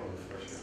on the threshold.